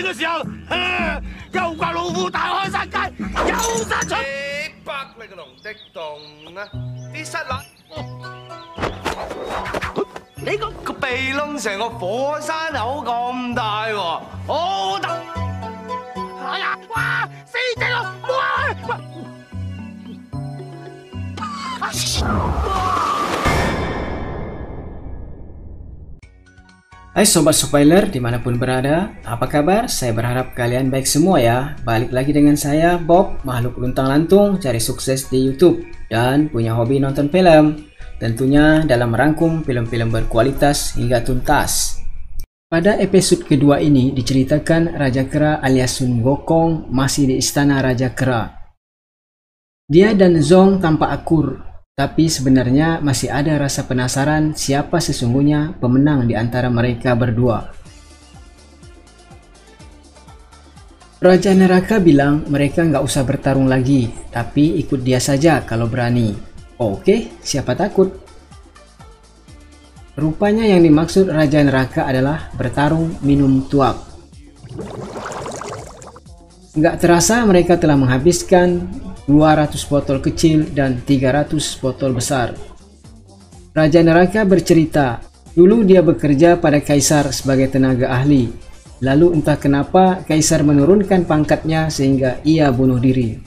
嘅時候，又怪老虎大開殺戒，又殺出。北你個龍的洞啊！啲虱乸，你个个鼻窿成個火山口咁大喎，好大！哎呀，哇，死正咯，哇！Hai Sobat Spoiler di mana pun berada, apa kabar? Saya berharap kalian baik semua ya Balik lagi dengan saya Bob, makhluk luntang lantung cari sukses di Youtube Dan punya hobi nonton film Tentunya dalam merangkum film-film berkualitas hingga tuntas Pada episode kedua ini diceritakan Raja Kera alias Sun Gokong masih di istana Raja Kera Dia dan Zong tampak akur tapi sebenarnya masih ada rasa penasaran siapa sesungguhnya pemenang di antara mereka berdua. Raja Neraka bilang mereka nggak usah bertarung lagi, tapi ikut dia saja kalau berani. Oke, siapa takut? Rupanya yang dimaksud Raja Neraka adalah bertarung minum tuak. Nggak terasa mereka telah menghabiskan 200 botol kecil dan 300 botol besar. Raja Neraka bercerita, dulu dia bekerja pada Kaisar sebagai tenaga ahli. Lalu entah kenapa Kaisar menurunkan pangkatnya sehingga ia bunuh diri.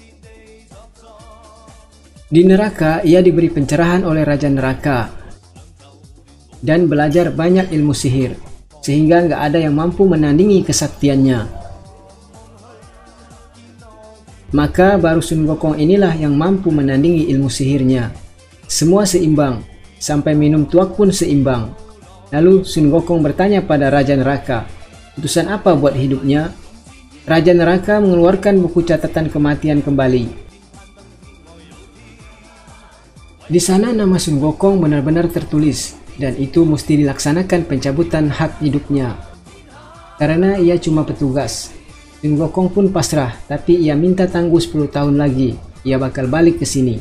Di neraka, ia diberi pencerahan oleh Raja Neraka dan belajar banyak ilmu sihir, sehingga nggak ada yang mampu menandingi kesaktiannya. Maka baru Sun Gokong inilah yang mampu menandingi ilmu sihirnya. Semua seimbang, sampai minum tuak pun seimbang. Lalu Sun Gokong bertanya pada Raja Neraka, utusan apa buat hidupnya? Raja Neraka mengeluarkan buku catatan kematian kembali. Di sana nama Sun Gokong benar-benar tertulis, dan itu mesti dilaksanakan pencabutan hak hidupnya. Karena ia cuma petugas, Sun Gokong pun pasrah, tapi ia minta tangguh 10 tahun lagi. Ia bakal balik ke sini.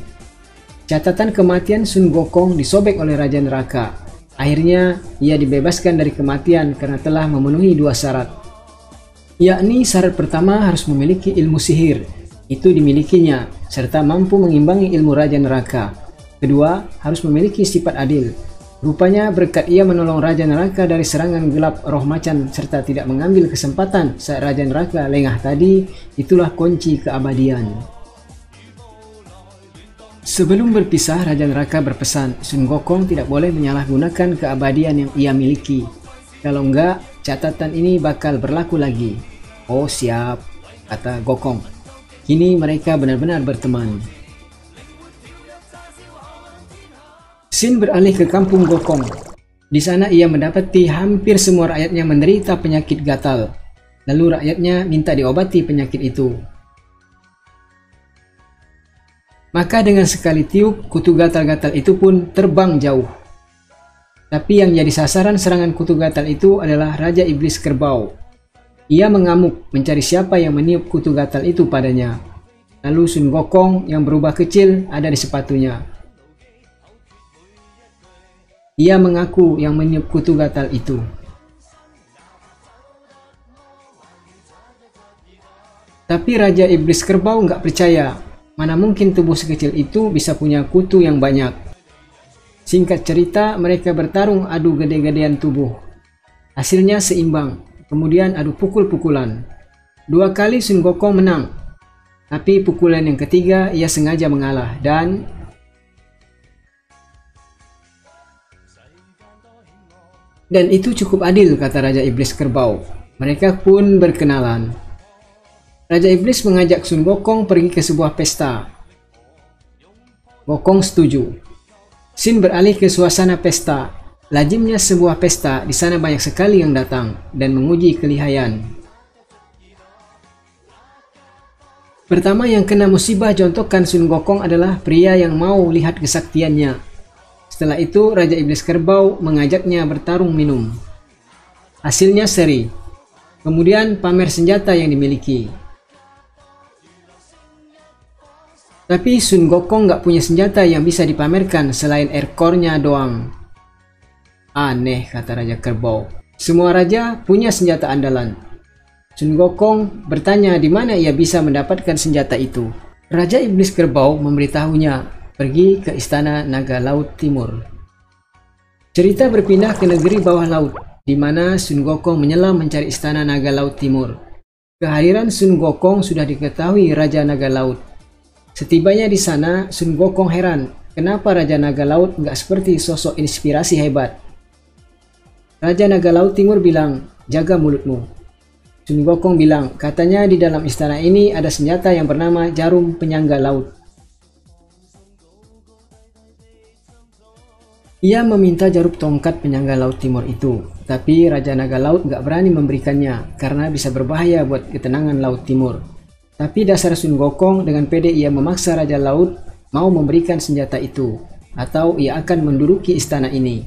Catatan kematian Sun Gokong disobek oleh Raja Neraka. Akhirnya, ia dibebaskan dari kematian karena telah memenuhi dua syarat. Yakni syarat pertama harus memiliki ilmu sihir. Itu dimilikinya, serta mampu mengimbangi ilmu Raja Neraka. Kedua, harus memiliki sifat adil, Rupanya berkat ia menolong Raja Neraka dari serangan gelap roh macan serta tidak mengambil kesempatan saat Raja Neraka lengah tadi, itulah kunci keabadian. Sebelum berpisah, Raja Neraka berpesan Sun Gokong tidak boleh menyalahgunakan keabadian yang ia miliki. Kalau enggak, catatan ini bakal berlaku lagi. Oh siap, kata Gokong. Kini mereka benar-benar berteman. Sin beralih ke kampung Gokong. Di sana ia mendapati hampir semua rakyatnya menderita penyakit gatal. Lalu rakyatnya minta diobati penyakit itu. Maka dengan sekali tiup, kutu gatal-gatal itu pun terbang jauh. Tapi yang jadi sasaran serangan kutu gatal itu adalah Raja Iblis Kerbau. Ia mengamuk mencari siapa yang meniup kutu gatal itu padanya. Lalu Sun Gokong yang berubah kecil ada di sepatunya. Ia mengaku yang meniup kutu gatal itu. Tapi Raja Iblis Kerbau nggak percaya. Mana mungkin tubuh sekecil itu bisa punya kutu yang banyak. Singkat cerita, mereka bertarung adu gede-gedean tubuh. Hasilnya seimbang, kemudian adu pukul-pukulan. Dua kali Sun Gokong menang, tapi pukulan yang ketiga ia sengaja mengalah dan Dan itu cukup adil, kata Raja Iblis Kerbau. Mereka pun berkenalan. Raja Iblis mengajak Sun Gokong pergi ke sebuah pesta. Gokong setuju. Sin beralih ke suasana pesta. Lajimnya sebuah pesta, di sana banyak sekali yang datang dan menguji kelihayan. Pertama yang kena musibah jontokan Sun Gokong adalah pria yang mau lihat kesaktiannya setelah itu, Raja Iblis Kerbau mengajaknya bertarung minum. Hasilnya seri. Kemudian pamer senjata yang dimiliki. Tapi Sun Gokong nggak punya senjata yang bisa dipamerkan selain air core-nya doang. Aneh, kata Raja Kerbau. Semua raja punya senjata andalan. Sun Gokong bertanya di mana ia bisa mendapatkan senjata itu. Raja Iblis Kerbau memberitahunya pergi ke istana Naga Laut Timur. Cerita berpindah ke negeri bawah laut, di mana Sun Gokong menyelam mencari istana Naga Laut Timur. Kehadiran Sun Gokong sudah diketahui Raja Naga Laut. Setibanya di sana, Sun Gokong heran kenapa Raja Naga Laut nggak seperti sosok inspirasi hebat. Raja Naga Laut Timur bilang, jaga mulutmu. Sun Gokong bilang, katanya di dalam istana ini ada senjata yang bernama jarum penyangga laut. Ia meminta jarum tongkat penyangga laut timur itu, tapi Raja Naga Laut gak berani memberikannya karena bisa berbahaya buat ketenangan laut timur. Tapi dasar Sun Gokong dengan pede ia memaksa Raja Laut mau memberikan senjata itu, atau ia akan menduduki istana ini,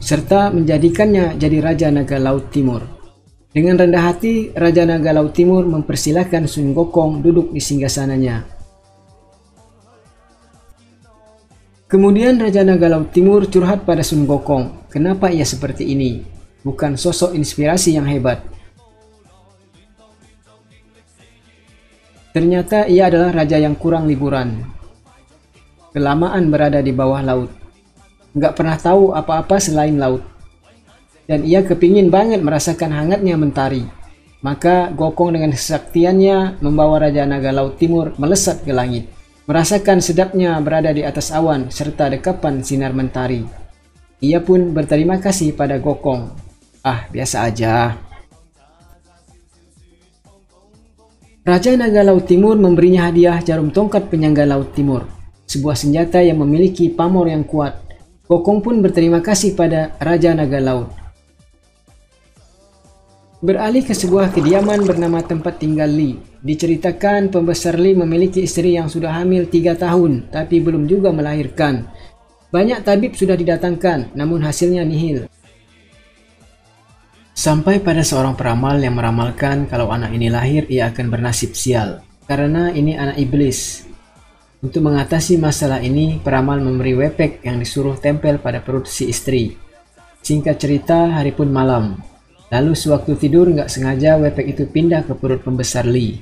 serta menjadikannya jadi Raja Naga Laut Timur. Dengan rendah hati, Raja Naga Laut Timur mempersilahkan Sun Gokong duduk di singgasananya. Kemudian Raja Naga Laut Timur curhat pada Sun Gokong, kenapa ia seperti ini, bukan sosok inspirasi yang hebat. Ternyata ia adalah raja yang kurang liburan. Kelamaan berada di bawah laut. Nggak pernah tahu apa-apa selain laut dan ia kepingin banget merasakan hangatnya mentari. Maka Gokong dengan kesaktiannya membawa Raja Naga Laut Timur melesat ke langit, merasakan sedapnya berada di atas awan serta dekapan sinar mentari. Ia pun berterima kasih pada Gokong. Ah, biasa aja. Raja Naga Laut Timur memberinya hadiah jarum tongkat penyangga Laut Timur, sebuah senjata yang memiliki pamor yang kuat. Gokong pun berterima kasih pada Raja Naga Laut. Beralih ke sebuah kediaman bernama tempat tinggal Li. Diceritakan pembesar Li memiliki istri yang sudah hamil 3 tahun tapi belum juga melahirkan. Banyak tabib sudah didatangkan namun hasilnya nihil. Sampai pada seorang peramal yang meramalkan kalau anak ini lahir ia akan bernasib sial karena ini anak iblis. Untuk mengatasi masalah ini, peramal memberi wepek yang disuruh tempel pada perut si istri. Singkat cerita, hari pun malam, Lalu sewaktu tidur nggak sengaja wepek itu pindah ke perut pembesar Lee.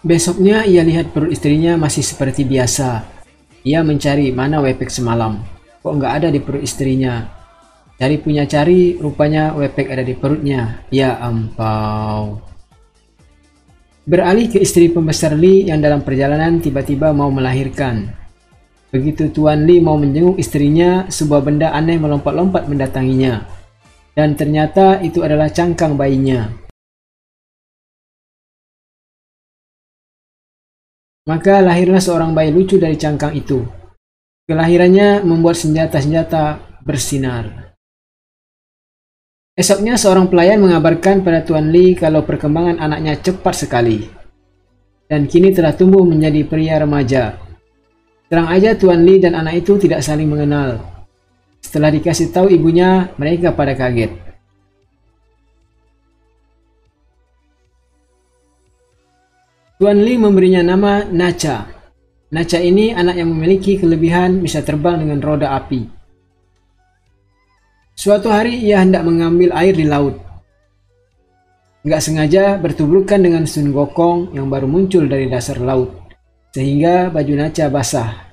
Besoknya ia lihat perut istrinya masih seperti biasa. Ia mencari mana wepek semalam. Kok nggak ada di perut istrinya. Cari punya cari, rupanya wepek ada di perutnya. Ya ampau. Beralih ke istri pembesar Lee yang dalam perjalanan tiba-tiba mau melahirkan. Begitu Tuan Li mau menjenguk istrinya, sebuah benda aneh melompat-lompat mendatanginya. Dan ternyata itu adalah cangkang bayinya. Maka lahirlah seorang bayi lucu dari cangkang itu. Kelahirannya membuat senjata-senjata bersinar. Esoknya seorang pelayan mengabarkan pada Tuan Li kalau perkembangan anaknya cepat sekali. Dan kini telah tumbuh menjadi pria remaja Terang aja Tuan Li dan anak itu tidak saling mengenal. Setelah dikasih tahu ibunya, mereka pada kaget. Tuan Li memberinya nama Nacha. Nacha ini anak yang memiliki kelebihan bisa terbang dengan roda api. Suatu hari ia hendak mengambil air di laut. Nggak sengaja bertubrukan dengan Sun Gokong yang baru muncul dari dasar laut sehingga baju Naca basah.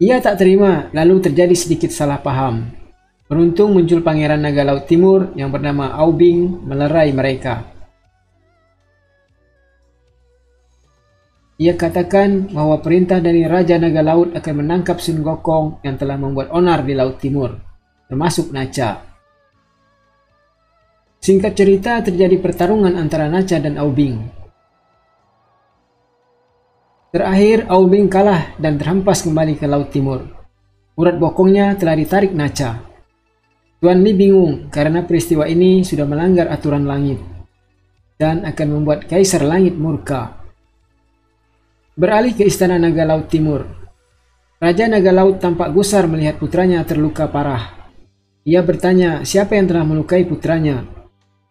Ia tak terima, lalu terjadi sedikit salah paham. Beruntung muncul pangeran naga laut timur yang bernama Aubing melerai mereka. Ia katakan bahwa perintah dari Raja Naga Laut akan menangkap Sun Gokong yang telah membuat onar di Laut Timur, termasuk Naca. Singkat cerita terjadi pertarungan antara Naca dan Aubing. Terakhir, Aubing kalah dan terhempas kembali ke Laut Timur. Urat bokongnya telah ditarik Naca. Tuan Li bingung karena peristiwa ini sudah melanggar aturan langit dan akan membuat Kaisar Langit murka. Beralih ke istana Naga Laut Timur. Raja Naga Laut tampak gusar melihat putranya terluka parah. Ia bertanya siapa yang telah melukai putranya.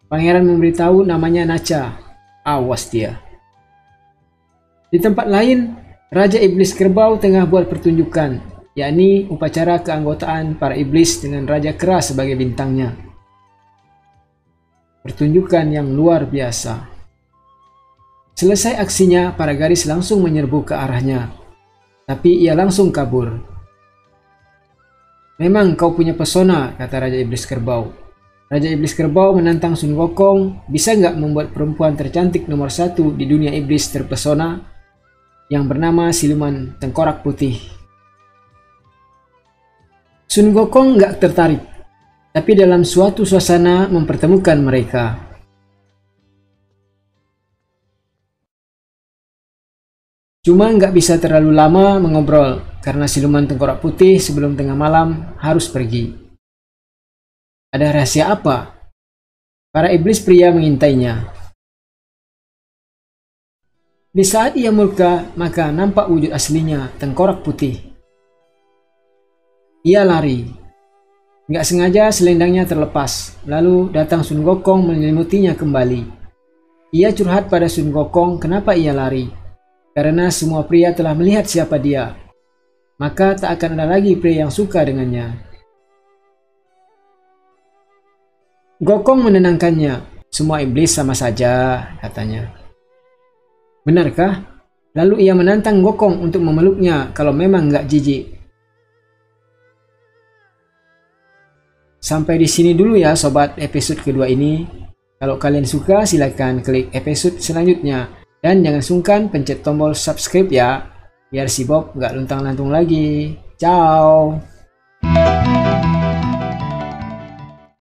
Pangeran memberitahu namanya Naca. Awas dia. Di tempat lain, Raja Iblis Kerbau tengah buat pertunjukan, yakni upacara keanggotaan para iblis dengan Raja Kera sebagai bintangnya. Pertunjukan yang luar biasa. Selesai aksinya, para gadis langsung menyerbu ke arahnya. Tapi ia langsung kabur. Memang kau punya pesona, kata Raja Iblis Kerbau. Raja Iblis Kerbau menantang Sun Gokong, bisa nggak membuat perempuan tercantik nomor satu di dunia iblis terpesona yang bernama Siluman Tengkorak Putih. Sun Gokong nggak tertarik, tapi dalam suatu suasana mempertemukan mereka. Cuma nggak bisa terlalu lama mengobrol karena siluman tengkorak putih sebelum tengah malam harus pergi. Ada rahasia apa? Para iblis pria mengintainya. Di saat ia murka, maka nampak wujud aslinya tengkorak putih. Ia lari. Nggak sengaja selendangnya terlepas, lalu datang Sun Gokong menyelimutinya kembali. Ia curhat pada Sun Gokong kenapa ia lari karena semua pria telah melihat siapa dia, maka tak akan ada lagi pria yang suka dengannya. Gokong menenangkannya, semua iblis sama saja, katanya. Benarkah? Lalu ia menantang Gokong untuk memeluknya kalau memang nggak jijik. Sampai di sini dulu ya sobat episode kedua ini. Kalau kalian suka silahkan klik episode selanjutnya. Dan jangan sungkan pencet tombol subscribe ya, biar si Bob nggak luntang-lantung lagi. Ciao!